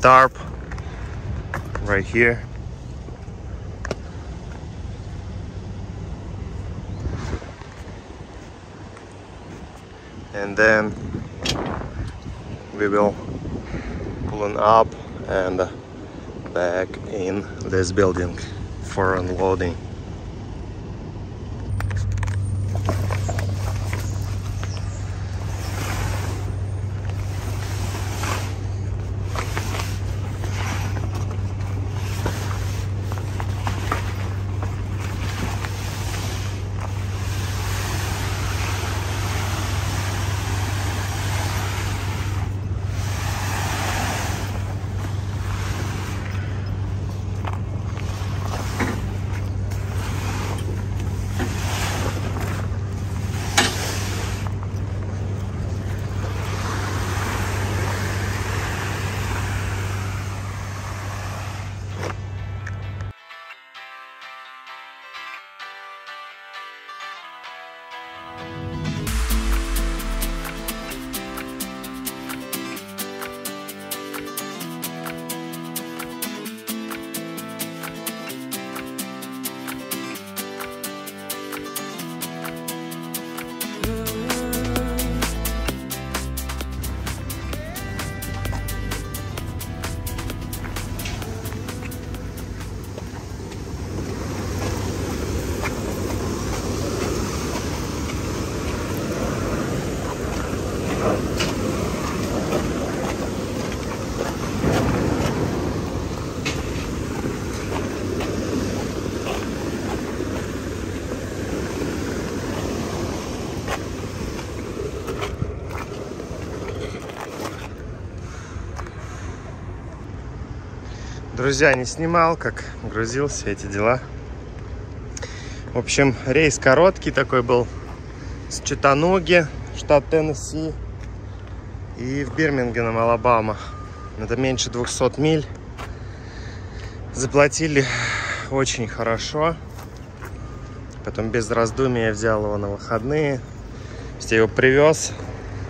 tarp right here. And then we will pull it up and back in this building for unloading. Друзья, не снимал, как грузил все эти дела. В общем, рейс короткий такой был с Читануги, штат Теннесси, и в Бирмингем, Алабама. Это меньше 200 миль. Заплатили очень хорошо. Потом без раздумий я взял его на выходные. Я его привез,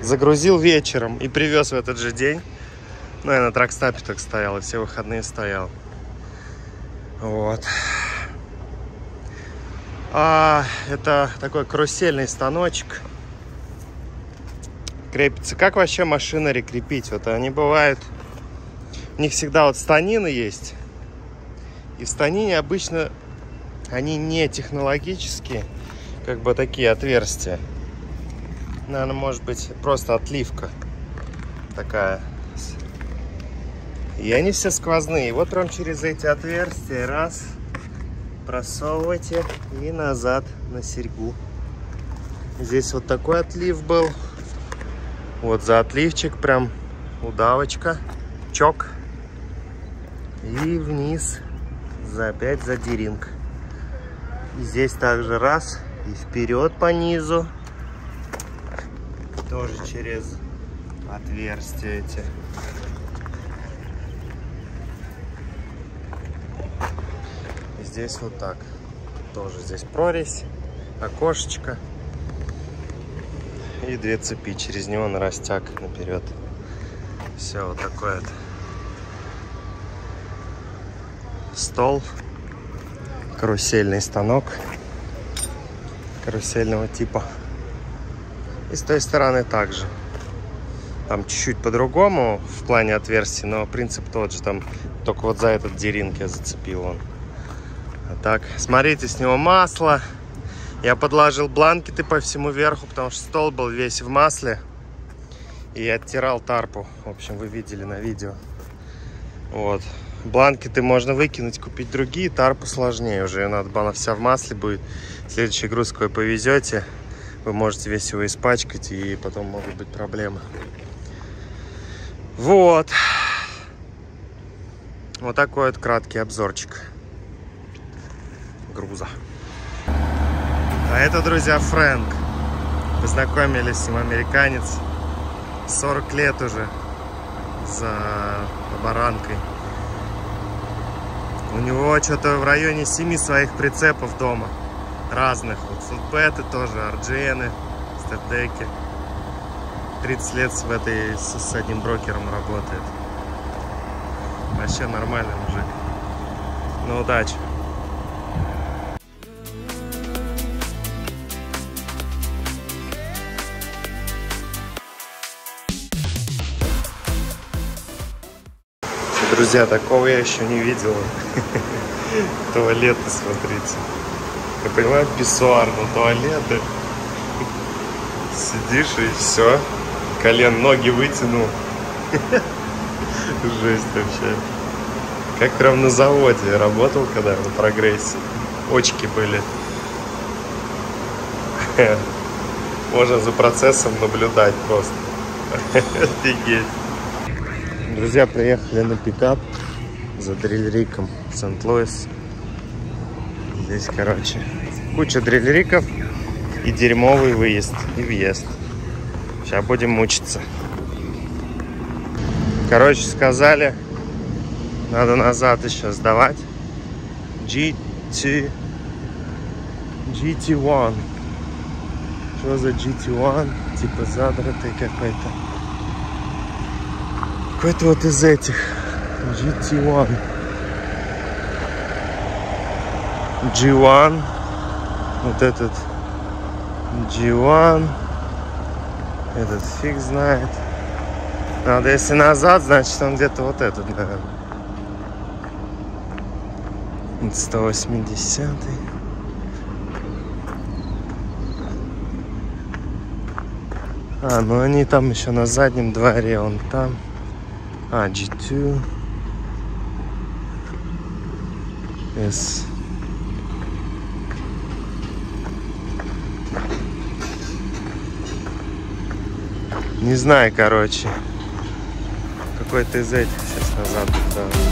загрузил вечером и привез в этот же день. Ну, я на тракстапе так стоял, и все выходные стоял. Вот. А, это такой карусельный станочек. Крепится. Как вообще машина крепить? Вот они бывают... У них всегда вот станины есть. И в станине обычно они не технологические, как бы такие отверстия. Наверное, может быть просто отливка такая и они все сквозные. Вот прям через эти отверстия раз просовывайте и назад на серьгу. Здесь вот такой отлив был. Вот за отливчик прям удавочка, чок. И вниз за опять за диринг. И здесь также раз и вперед по низу. Тоже через отверстия эти. Здесь вот так. Тоже здесь прорезь, окошечко. И две цепи через него на растяг наперед. Все, вот такой вот стол. Карусельный станок. Карусельного типа. И с той стороны также. Там чуть-чуть по-другому в плане отверстий, но принцип тот же. Там только вот за этот деринг я зацепил он. Так, смотрите, с него масло. Я подложил бланкеты по всему верху, потому что стол был весь в масле. И оттирал тарпу. В общем, вы видели на видео. Вот. Бланкеты можно выкинуть, купить другие. Тарпу сложнее уже. Ее надо, она вся в масле будет. Следующий груз, какой повезете, вы можете весь его испачкать. И потом могут быть проблемы. Вот. Вот такой вот краткий обзорчик груза. А это, друзья, Фрэнк. Познакомились с ним американец. 40 лет уже за баранкой. У него что-то в районе 7 своих прицепов дома. Разных. Вот футбеты тоже, RGN, степдеки. 30 лет в этой, с, с одним брокером работает. Вообще нормальный мужик. Ну, удачи. Друзья, такого я еще не видел. Туалеты, смотрите. Я понимаю, писсуар, но туалеты. Сидишь и все. Колен, ноги вытянул. Жесть вообще. Как прям на заводе работал, когда на прогрессе. Очки были. Можно за процессом наблюдать просто. Офигеть. Друзья, приехали на пикап за дрильриком Сент-Луис. Здесь, короче, куча дрильриков и дерьмовый выезд и въезд. Сейчас будем мучиться. Короче, сказали, надо назад еще сдавать. GT... GT1. Что за GT1? Типа задротый какой-то. Какой-то вот из этих. GT1. G1. Вот этот G1. Этот фиг знает. Надо, если назад, значит он где-то вот этот, наверное. 180 -й. А, ну они там еще на заднем дворе, он там. А, G2. S. Не знаю, короче. Какой-то из этих сейчас назад да.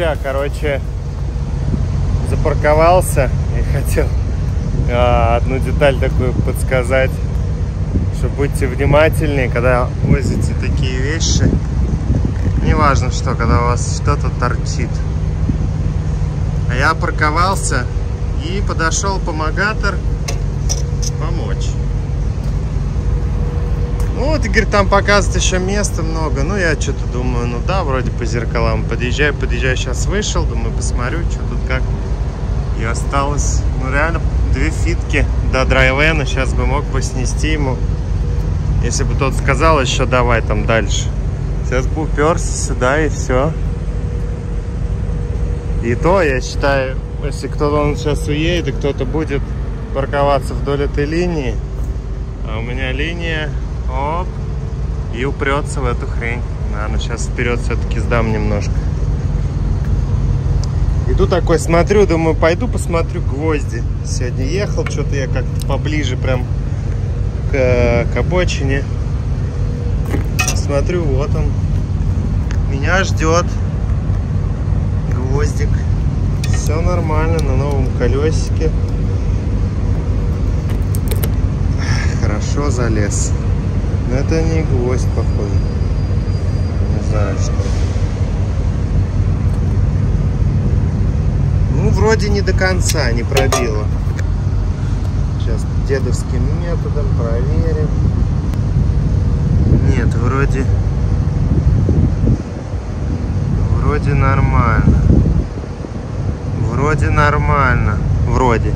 Друзья, короче, запарковался и хотел а, одну деталь такую подсказать, что будьте внимательнее, когда возите такие вещи. Неважно что, когда у вас что-то торчит. А я парковался и подошел помогатор помочь. Ну вот, Игорь, там показывает еще места много. Ну, я что-то думаю, ну да, вроде по зеркалам. Подъезжаю, подъезжаю, сейчас вышел, думаю, посмотрю, что тут как. И осталось, ну реально, две фитки до драйвена. Сейчас бы мог бы снести ему. Если бы тот сказал еще давай там дальше. Сейчас бы уперся сюда и все. И то, я считаю, если кто-то он сейчас уедет, и кто-то будет парковаться вдоль этой линии, а у меня линия Оп. И упрется в эту хрень. Наверное, сейчас вперед все-таки сдам немножко. Иду такой, смотрю, думаю, пойду посмотрю гвозди. Сегодня ехал, что-то я как-то поближе прям к, к обочине. Смотрю, вот он. Меня ждет гвоздик. Все нормально, на новом колесике. Хорошо залез. Но это не гвоздь, походу. Не знаю, что. Ну, вроде не до конца, не пробило. Сейчас дедовским методом проверим. Нет, вроде... Вроде нормально. Вроде нормально. Вроде.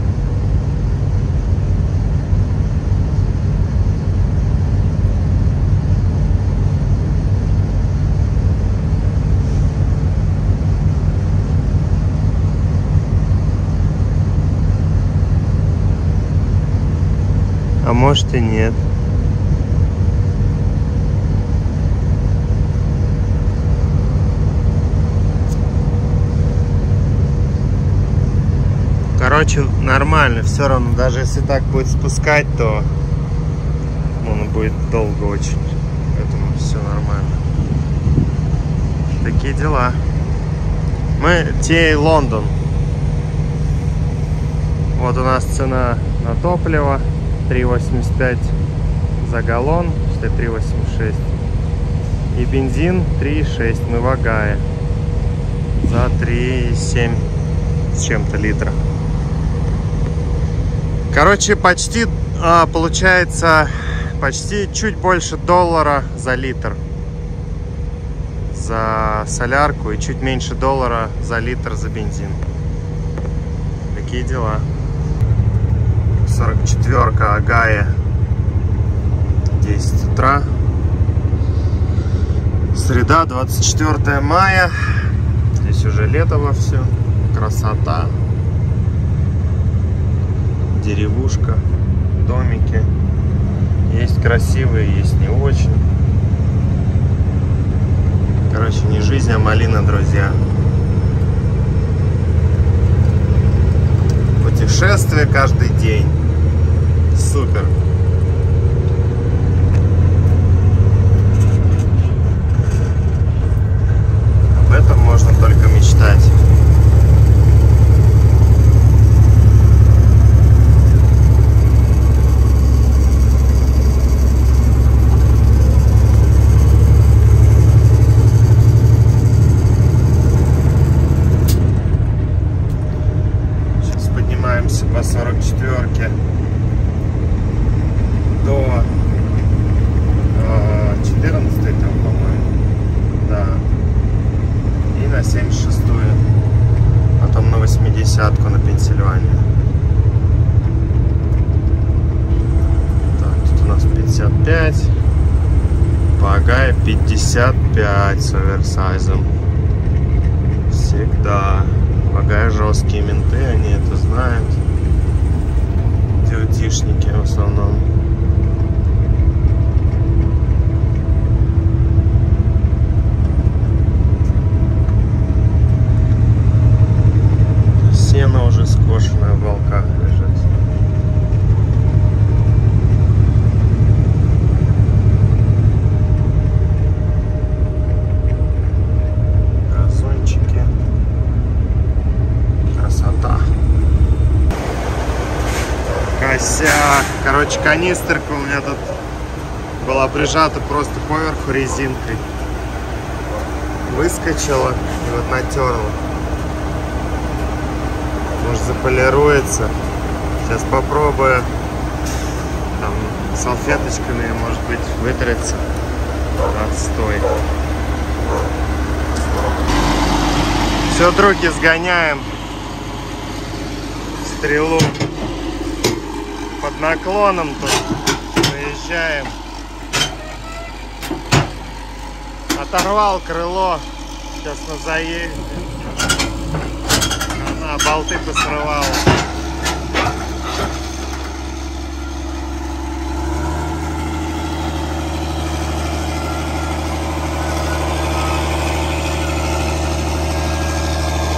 Может и нет. Короче, нормально, все равно, даже если так будет спускать, то он будет долго очень. Поэтому все нормально. Такие дела. Мы Тей Лондон. Вот у нас цена на топливо. 3,85 за галлон, считай 3,86. И бензин 3,6, мы в. За 3,7 с чем-то литра. Короче, почти а, получается почти чуть больше доллара за литр за солярку и чуть меньше доллара за литр за бензин. Такие дела. 44-ка Агая 10 утра. Среда, 24 мая. Здесь уже лето во все Красота. Деревушка Домики. Есть красивые, есть не очень. Короче, не жизнь, а малина, друзья. Путешествие каждый день супер. Об этом можно только мечтать. Сейчас поднимаемся по 44-ке. десятку на Пенсильванию. Так, тут у нас 55. Пагая 55 с оверсайзом. Всегда. Пагая жесткие менты, они это знают. Дютишники в основном. сено уже скошенное в волках лежит. Газончики. Косяк. Короче, канистерка у меня тут была прижата просто поверху резинкой. Выскочила и вот натерла. Может заполируется. Сейчас попробую там салфеточками, может быть, вытрется. Отстой. Все, други, сгоняем стрелу под наклоном тут. Заезжаем оторвал крыло. Сейчас на заезде она болты посрывала.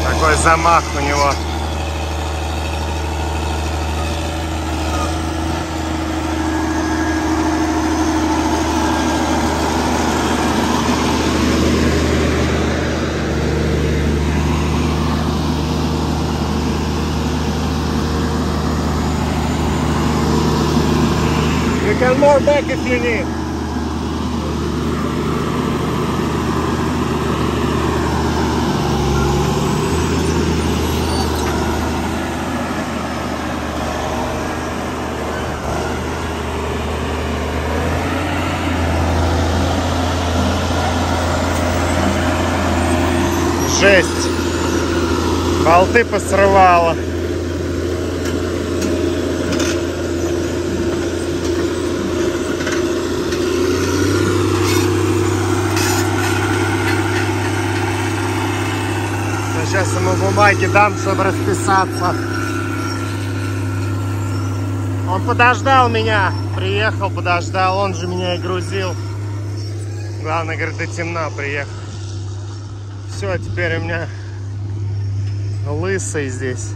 Такой замах у него can more back if you need. Жесть. Болты посрывало. Сейчас бумаги дам, чтобы расписаться. Он подождал меня. Приехал, подождал. Он же меня и грузил. Главное, говорит, до темна приехал. Все, теперь у меня лысый здесь.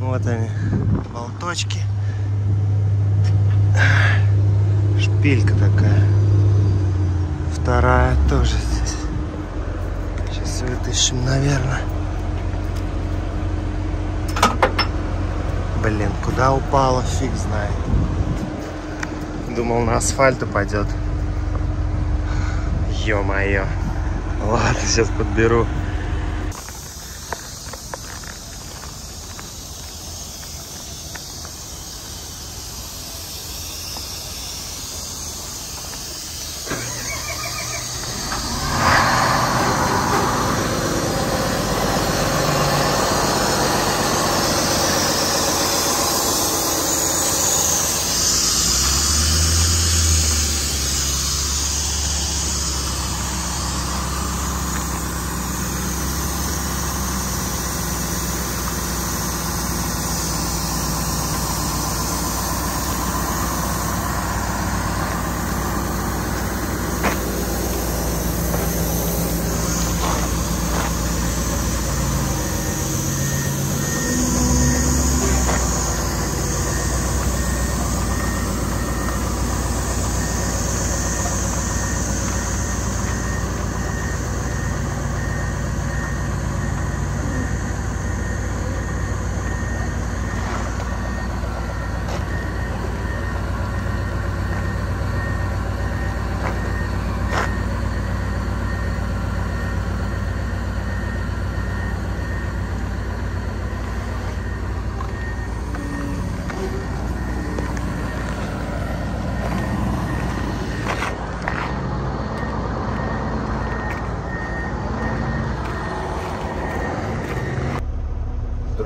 Вот они, болточки. Шпилька такая. Вторая тоже здесь вытащим, наверное. Блин, куда упала, фиг знает. Думал, на асфальт упадет. Ё-моё. Ладно, сейчас подберу.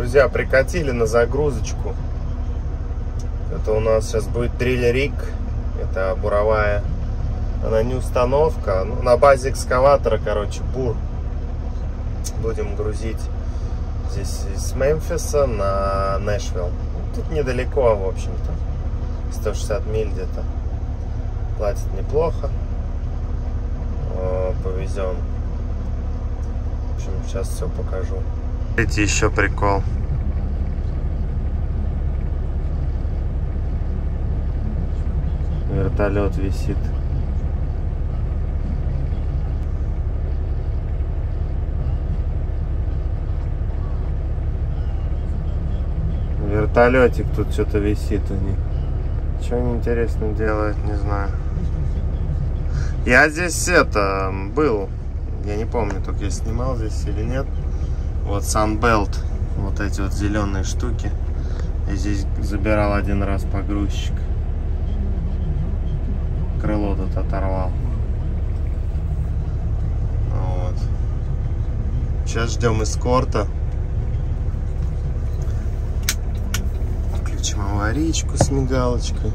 Друзья, прикатили на загрузочку. Это у нас сейчас будет дриль-риг. Это буровая. Она не установка. Ну, на базе экскаватора, короче, бур. Будем грузить здесь из Мемфиса на Нэшвилл. Тут недалеко, в общем-то. 160 миль где-то. Платит неплохо. Повезем. В общем, сейчас все покажу. Смотрите, еще прикол. Вертолет висит. Вертолетик тут что-то висит у них. Что они интересно делают, не знаю. Я здесь это был. Я не помню, только я снимал здесь или нет. Вот Sunbelt. Вот эти вот зеленые штуки. Я здесь забирал один раз погрузчик. Крыло тут оторвал. Вот. Сейчас ждем эскорта. Включим аварийку с мигалочкой.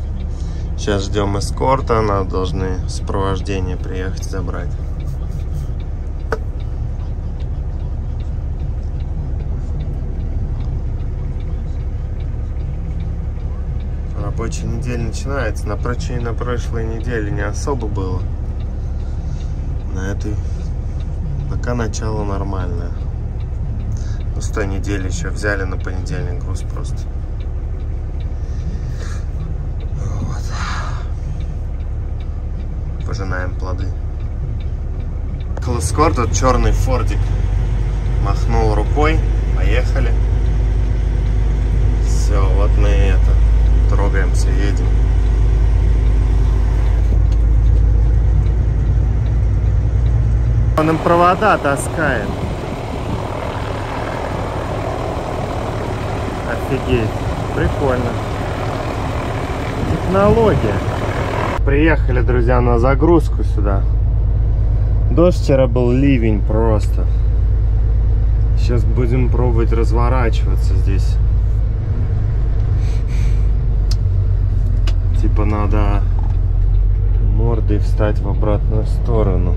Сейчас ждем эскорта. Нас должны сопровождение приехать забрать. Рабочая неделя начинается. На прочей на прошлой неделе не особо было. На этой пока начало нормальное. Ну, с той недели еще взяли на понедельник груз просто. Вот. Пожинаем плоды. Класкор, тут черный фордик. Махнул рукой. Поехали. Все, вот мы это трогаемся, едем. Он им провода таскает. Офигеть. Прикольно. Технология. Приехали, друзья, на загрузку сюда. Дождь вчера был ливень просто. Сейчас будем пробовать разворачиваться здесь. Типа надо мордой встать в обратную сторону.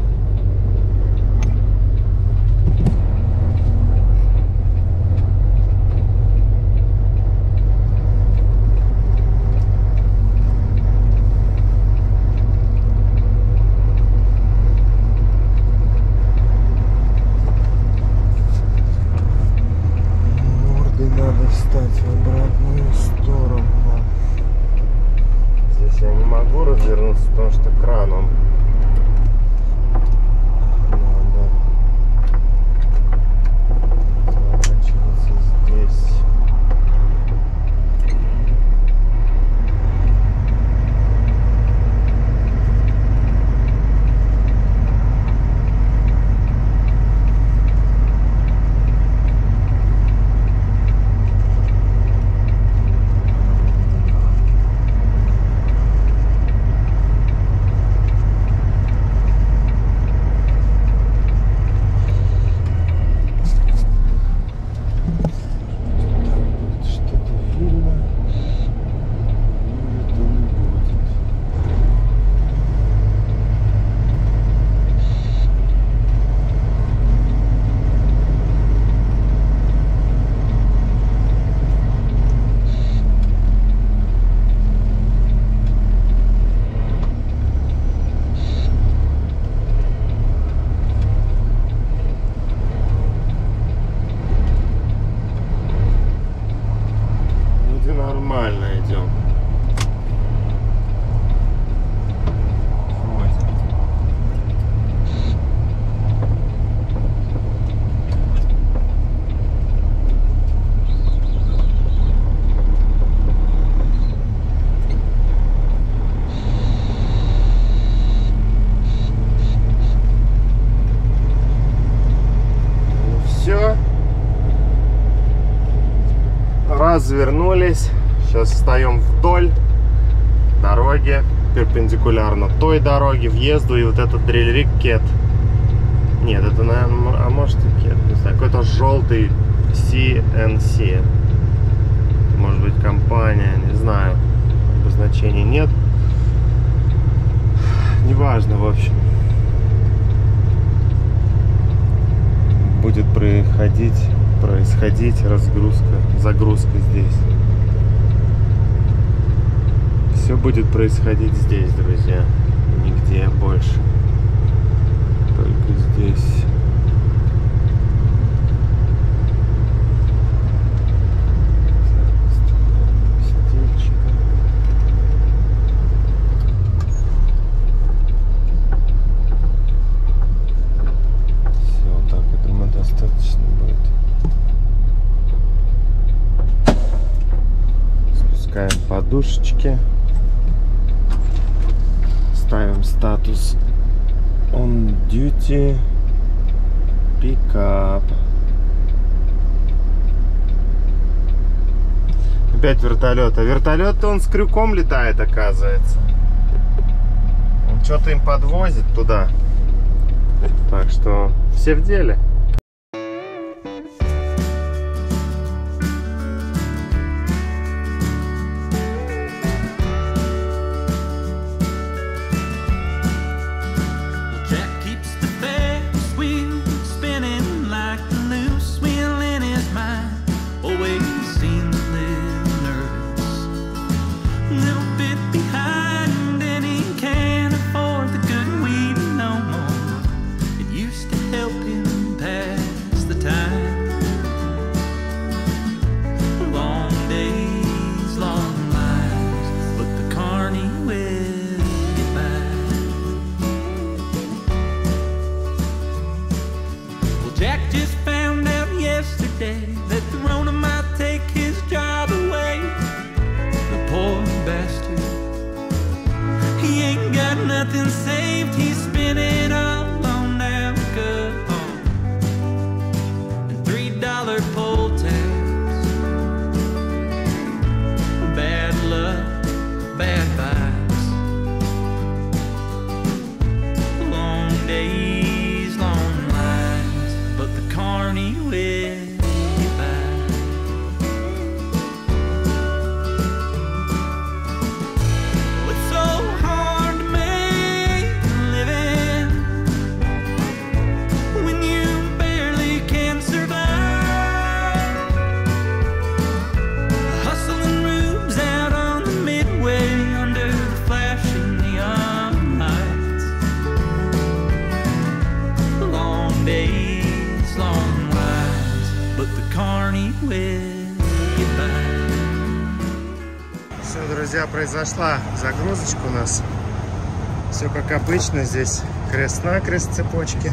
Развернулись. Сейчас встаем вдоль дороги, перпендикулярно той дороге, въезду и вот этот дрель кет. Нет, это, наверное, а может и кет, не знаю, какой-то желтый CNC. Может быть компания, не знаю, обозначения нет. Неважно, в общем. Будет происходить, происходить разгрузка, загрузка здесь. Все будет происходить здесь, друзья. Нигде больше. Только здесь. Местечко. Все, так, я думаю, достаточно будет. Подушечки. Ставим статус on duty pickup. Опять вертолет. А вертолет он с крюком летает, оказывается. Он что-то им подвозит туда. Так что все в деле. Обычно. Здесь крест-накрест цепочки.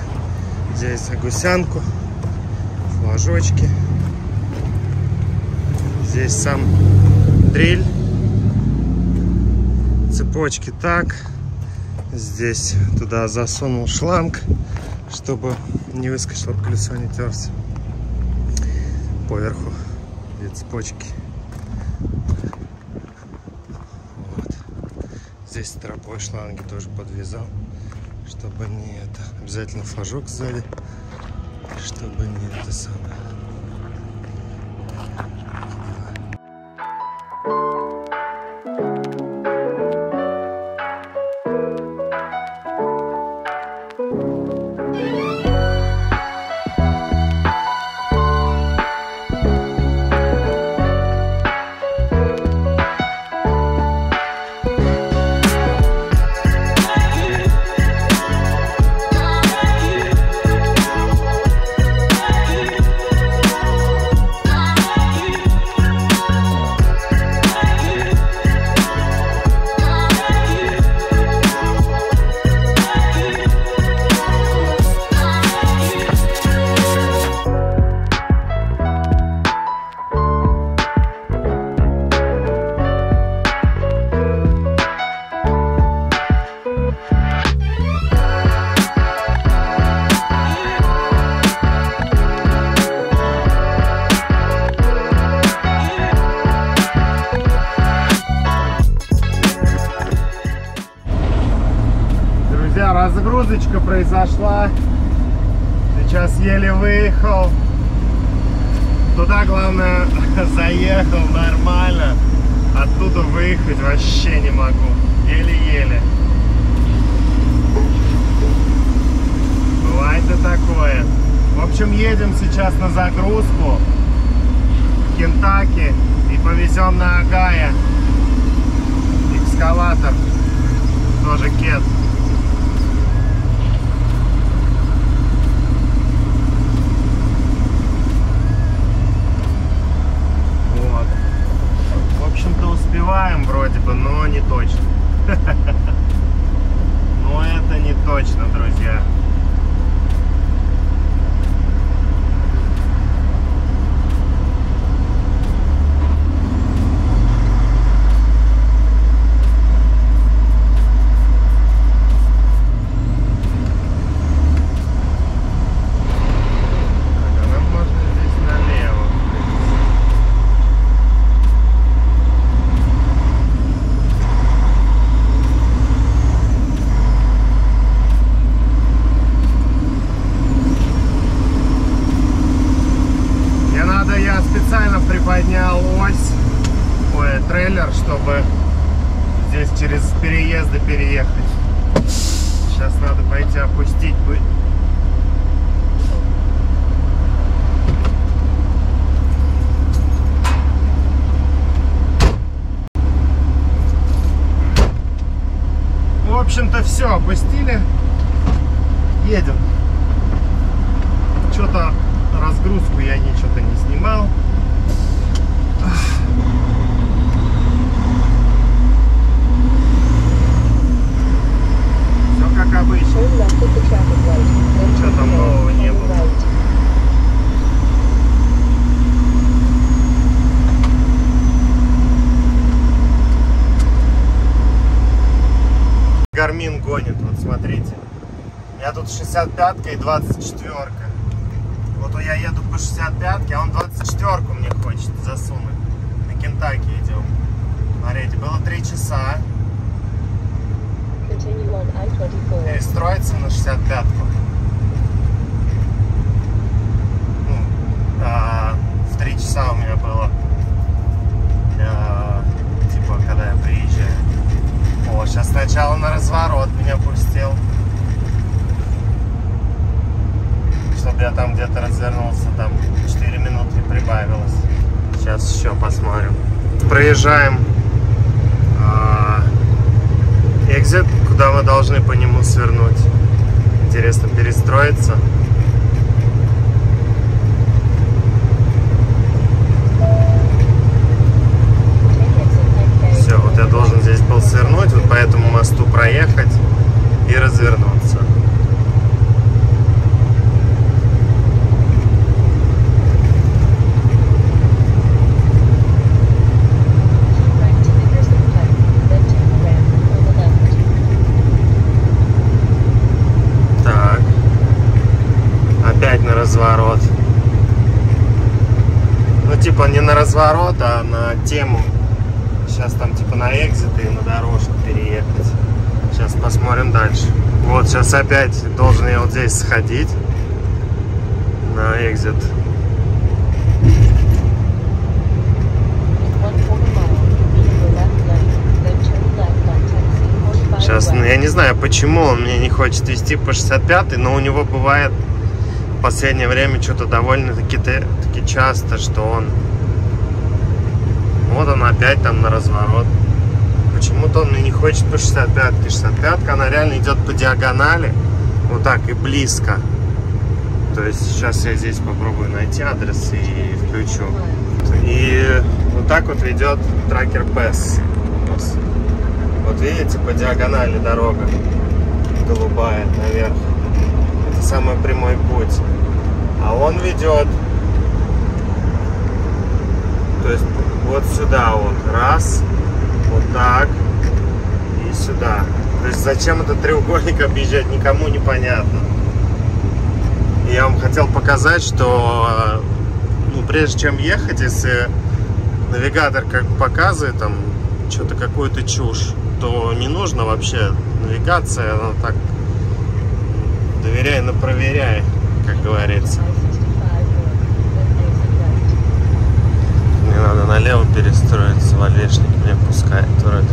Здесь гусянку, флажочки. Здесь сам дрель. Цепочки так. Здесь туда засунул шланг, чтобы не выскочило колесо, не терся. Поверху две цепочки. Здесь тропой шланги тоже подвязал, чтобы не это. Обязательно флажок сзади, чтобы не это самое. Разгрузочка произошла. Сейчас еле выехал. Туда, главное, заехал нормально. Оттуда выехать вообще не могу. Еле-еле. Бывает и такое. В общем, едем сейчас на загрузку в Кентаки и повезем на Агая. Экскаватор. Тоже кет. Вот. В общем-то успеваем вроде бы, но не точно. Но это не точно, друзья. чтобы здесь через переезды переехать. Сейчас надо пойти опустить бы. В общем-то все, опустили. Едем. Что-то разгрузку я ничего-то не снимал. Все как обычно. Turn left at the traffic light. Then Чё turn там right нового не on the было? right. Гармин гонит, вот смотрите. У меня тут 65 и 24 -ка. Вот я еду по 65 а он 24 мне хочет засунуть. На Кентаки идем. Смотрите, было 3 часа. I-24. Перестроиться на 65-ку. Ну, а, в 3 часа у меня было. А, типа, когда я приезжаю. О, сейчас сначала на разворот меня пустил. Чтобы я там где-то развернулся, там 4 минуты прибавилось. Сейчас еще посмотрим. Проезжаем а, экзит, куда мы должны по нему свернуть. Интересно, перестроиться. Свернуть, вот по этому мосту проехать и развернуться. Так. Опять на разворот. Ну, типа не на разворот, а на тему. Сейчас там типа на экзит и на дорожку переехать. Сейчас посмотрим дальше. Вот, сейчас опять должен я вот здесь сходить. На экзит. Сейчас, ну, я не знаю, почему он мне не хочет вести по 65 но у него бывает в последнее время что-то довольно-таки та- таки часто, что он... Вот он опять там на разворот. Почему-то он не хочет по 65 65 она реально идет по диагонали, вот так и близко. То есть сейчас я здесь попробую найти адрес и включу. И вот так вот ведет тракер Пэс. Вот видите, по диагонали дорога голубая наверх. Это самый прямой путь. А он ведет, то есть вот сюда вот, раз, вот так и сюда. То есть зачем этот треугольник объезжать, никому непонятно. Я вам хотел показать, что э, ну, прежде чем ехать, если навигатор как показывает там что-то какую-то чушь, то не нужно вообще навигация, она так доверяй, но проверяй, как говорится. Надо налево перестроиться, валешник меня пускает вроде.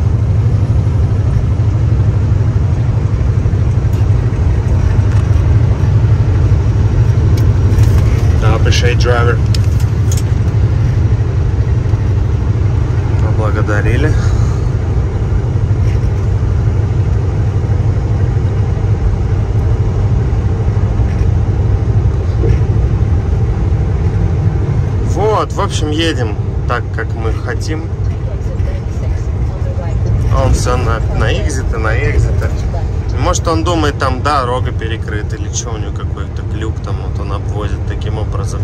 Да, appreciate driver. Поблагодарили. Вот, в общем, едем так, как мы хотим. Take exit 96 on the right. А Он все на, на экзиты, на экзиты. Может, он думает, там дорога перекрыта или что у него какой-то глюк там, вот он обвозит таким образом.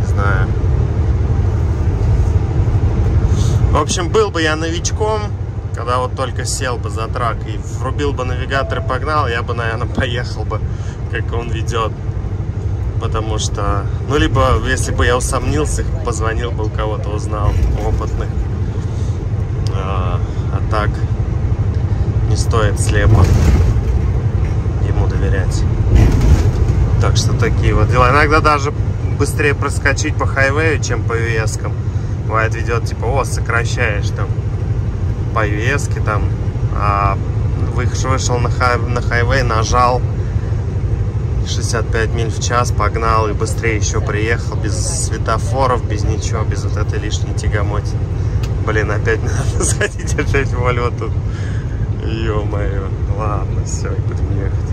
Не знаю. В общем, был бы я новичком, когда вот только сел бы за трак и врубил бы навигатор и погнал, я бы, наверное, поехал бы, как он ведет. Потому что, ну, либо, если бы я усомнился, позвонил бы у кого-то, узнал, опытных. А, а так, не стоит слепо ему доверять. Так что такие вот дела. Иногда даже быстрее проскочить по хайвею, чем по вескам. Бывает ведет, типа, о, сокращаешь там повестки там, а выш- вышел на, хай- на хайвей, нажал 65 миль в час, погнал и быстрее еще приехал, без светофоров, без ничего, без вот этой лишней тягомоти. Блин, опять надо сзади держать волю тут. Ё-моё. Ладно, все, будем ехать.